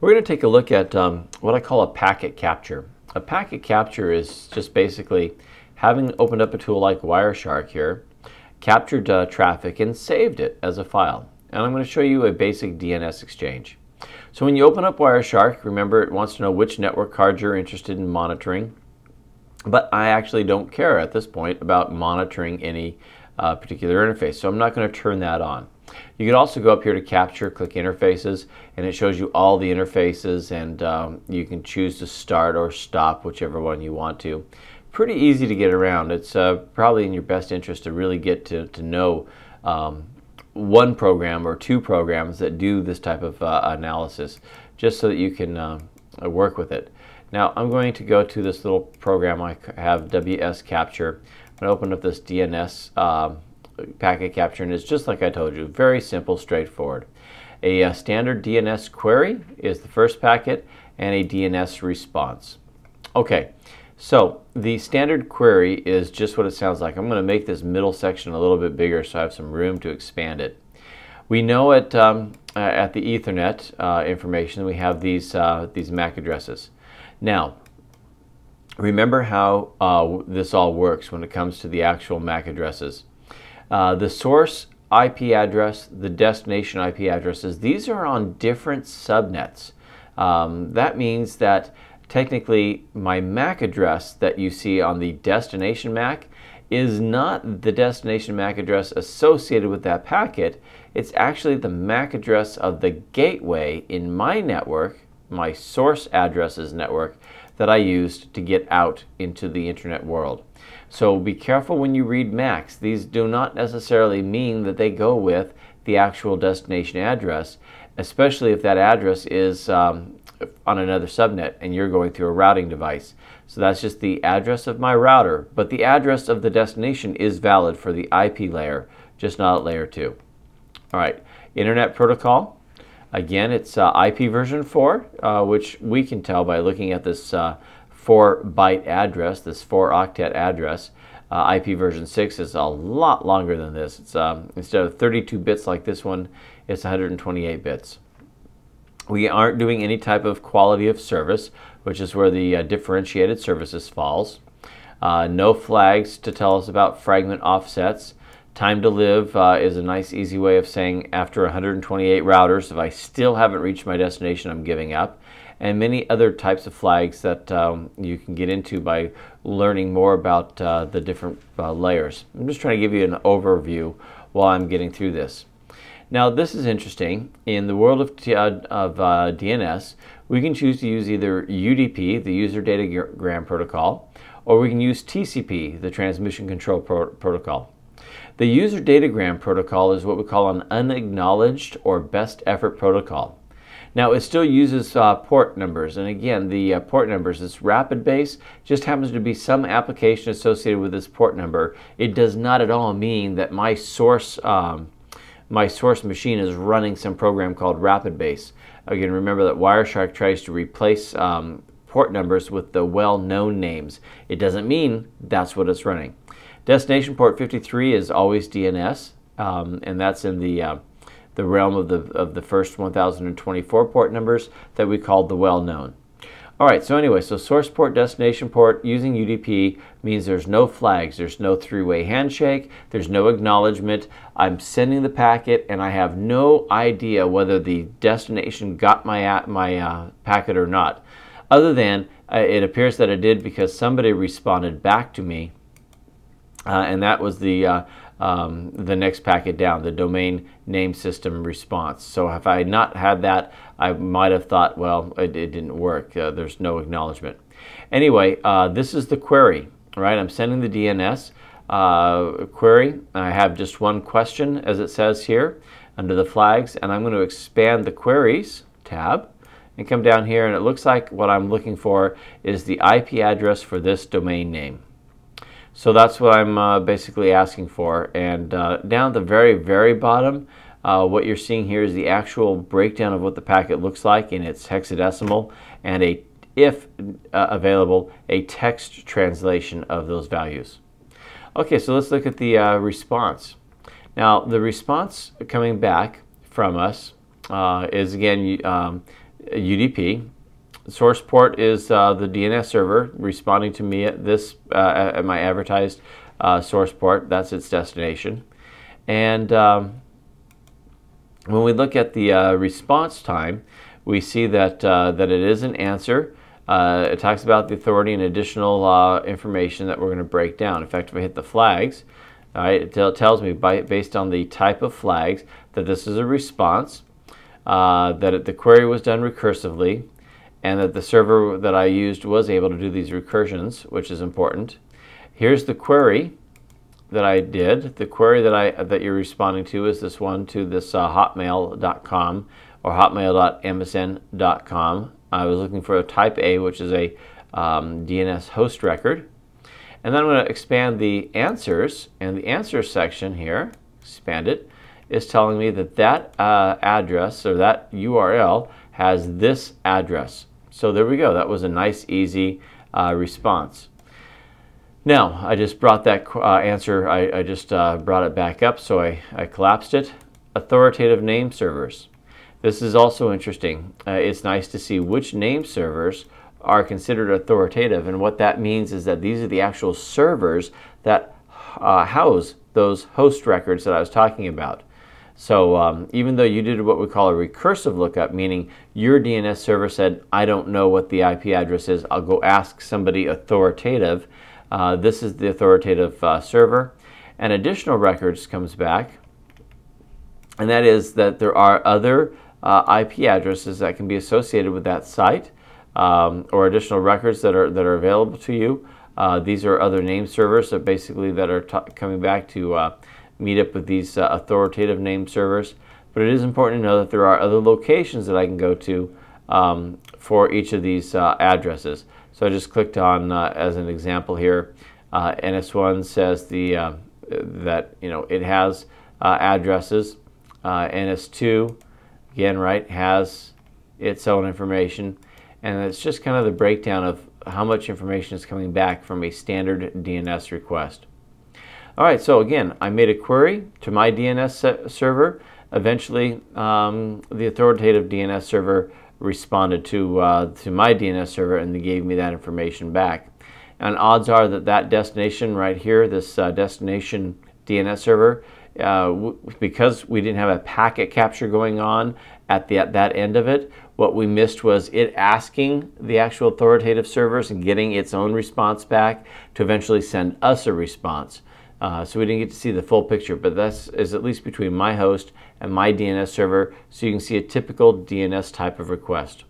We're going to take a look at um, what I call a packet capture. A packet capture is just basically having opened up a tool like Wireshark here, captured uh, traffic and saved it as a file. And I'm going to show you a basic DNS exchange. So when you open up Wireshark, remember it wants to know which network cards you're interested in monitoring. But I actually don't care at this point about monitoring any uh, particular interface, so I'm not going to turn that on. You can also go up here to capture, click interfaces, and it shows you all the interfaces and um, you can choose to start or stop whichever one you want to. Pretty easy to get around. It's uh, probably in your best interest to really get to, to know um, one program or two programs that do this type of uh, analysis just so that you can uh, work with it. Now I'm going to go to this little program I have WS Capture. I'm going to open up this DNS um, packet capture and it's just like I told you, very simple, straightforward. A, a uh, standard DNS query is the first packet and a DNS response. Okay, so the standard query is just what it sounds like. I'm going to make this middle section a little bit bigger so I have some room to expand it. We know at, um, at the Ethernet uh, information we have these, uh, these MAC addresses. Now, remember how uh, this all works when it comes to the actual MAC addresses. Uh, the source IP address, the destination IP addresses, these are on different subnets. Um, that means that technically my MAC address that you see on the destination MAC is not the destination MAC address associated with that packet. It's actually the MAC address of the gateway in my network, my source addresses network, that I used to get out into the internet world. So be careful when you read MACs. These do not necessarily mean that they go with the actual destination address, especially if that address is um, on another subnet and you're going through a routing device. So that's just the address of my router, but the address of the destination is valid for the IP layer, just not at layer 2. All right, Internet Protocol. Again, it's uh, IP version 4, uh, which we can tell by looking at this uh, 4 byte address, this 4 octet address. Uh, IP version 6 is a lot longer than this. It's um, Instead of 32 bits like this one, it's 128 bits. We aren't doing any type of quality of service, which is where the uh, differentiated services falls. Uh, no flags to tell us about fragment offsets. Time to live uh, is a nice easy way of saying after 128 routers, if I still haven't reached my destination, I'm giving up and many other types of flags that um, you can get into by learning more about uh, the different uh, layers. I'm just trying to give you an overview while I'm getting through this. Now this is interesting. In the world of, uh, of uh, DNS, we can choose to use either UDP, the User Datagram Protocol, or we can use TCP, the Transmission Control Pro Protocol. The User Datagram Protocol is what we call an unacknowledged or best effort protocol. Now it still uses uh, port numbers, and again, the uh, port numbers, this rapid base just happens to be some application associated with this port number. It does not at all mean that my source, um, my source machine is running some program called rapid base. Again, remember that Wireshark tries to replace um, port numbers with the well-known names. It doesn't mean that's what it's running. Destination port 53 is always DNS, um, and that's in the uh, the realm of the, of the first 1024 port numbers that we called the well-known. All right, so anyway, so source port, destination port using UDP means there's no flags, there's no three-way handshake, there's no acknowledgement. I'm sending the packet and I have no idea whether the destination got my, my uh, packet or not, other than uh, it appears that it did because somebody responded back to me, uh, and that was the uh, um, the next packet down, the domain name system response. So if I had not had that, I might have thought, well, it, it didn't work. Uh, there's no acknowledgement. Anyway, uh, this is the query, right? I'm sending the DNS uh, query. I have just one question, as it says here, under the flags, and I'm going to expand the queries tab and come down here, and it looks like what I'm looking for is the IP address for this domain name. So that's what I'm uh, basically asking for. And uh, down at the very, very bottom, uh, what you're seeing here is the actual breakdown of what the packet looks like in its hexadecimal and a, if uh, available, a text translation of those values. Okay, so let's look at the uh, response. Now, the response coming back from us uh, is again, um, UDP. Source port is uh, the DNS server responding to me at this uh, at my advertised uh, source port. That's its destination. And um, when we look at the uh, response time, we see that uh, that it is an answer. Uh, it talks about the authority and additional information that we're going to break down. In fact, if I hit the flags, it tells me by, based on the type of flags that this is a response, that it, the query was done recursively, and that the server that I used was able to do these recursions, which is important. Here's the query that I did. The query that I that you're responding to is this one to this uh, hotmail.com or hotmail.msn.com. I was looking for a type A, which is a um, DNS host record. And then I'm going to expand the answers, and the answers section here, expand it, is telling me that that uh, address or that URL has this address. So there we go. That was a nice, easy uh, response. Now, I just brought that uh, answer, I, I just uh, brought it back up, so I, I collapsed it. Authoritative name servers. This is also interesting. Uh, it's nice to see which name servers are considered authoritative, and what that means is that these are the actual servers that uh, house those host records that I was talking about. So um, even though you did what we call a recursive lookup, meaning your DNS server said, I don't know what the IP address is, I'll go ask somebody authoritative. Uh, this is the authoritative uh, server. And additional records comes back, and that is that there are other uh, IP addresses that can be associated with that site um, or additional records that are, that are available to you. Uh, these are other name servers that basically that are coming back to uh, meet up with these uh, authoritative name servers. But it is important to know that there are other locations that I can go to um, for each of these uh, addresses. So I just clicked on, uh, as an example here, uh, NS1 says the uh, that you know it has uh, addresses. NS2, again, right, has its own information. And it's just kind of the breakdown of how much information is coming back from a standard DNS request. All right, so again, I made a query to my DNS server. Eventually, um, the authoritative DNS server responded to, uh, to my DNS server and they gave me that information back. And odds are that that destination right here, this uh, destination DNS server, uh, because we didn't have a packet capture going on at, the, at that end of it, what we missed was it asking the actual authoritative servers and getting its own response back to eventually send us a response. Uh, so we didn't get to see the full picture, but this is at least between my host and my DNS server, so you can see a typical DNS type of request.